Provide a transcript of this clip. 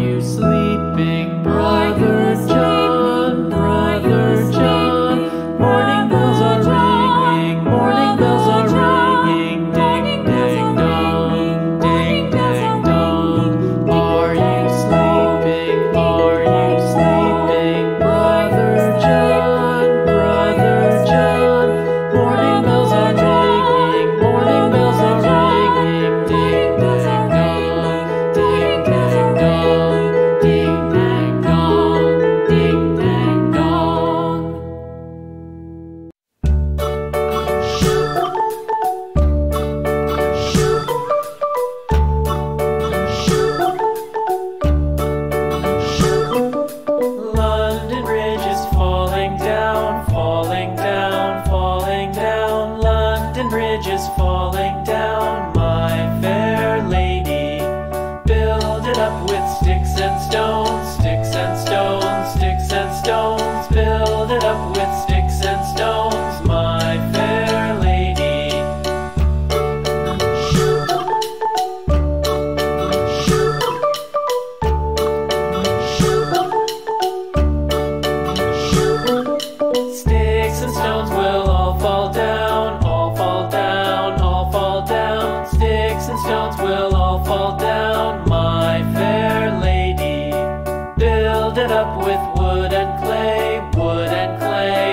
you sleep? and stones will all fall down, my fair lady. Build it up with wood and clay, wood and clay.